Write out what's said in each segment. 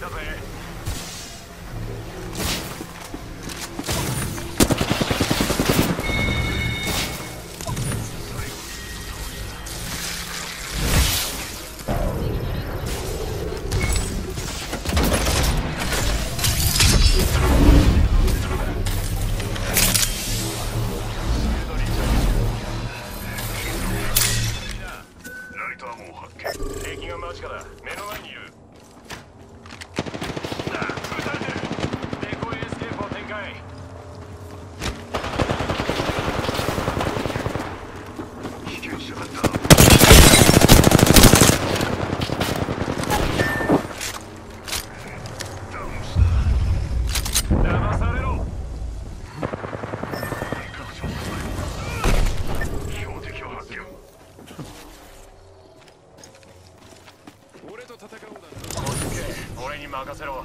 だぜ。ライト発見。敵が間近だ騙されろ。標的を発見俺と戦うんだ俺に任せろ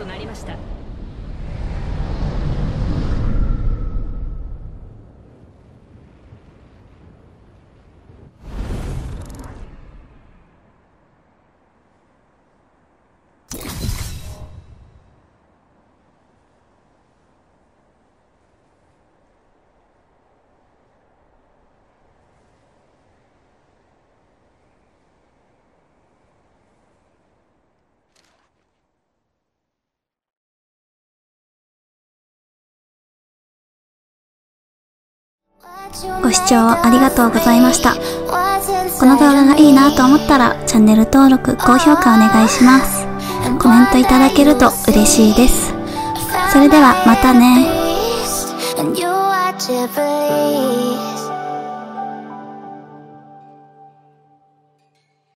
となりました。ご視聴ありがとうございました。この動画がいいなと思ったらチャンネル登録、高評価お願いします。コメントいただけると嬉しいです。それではまたね。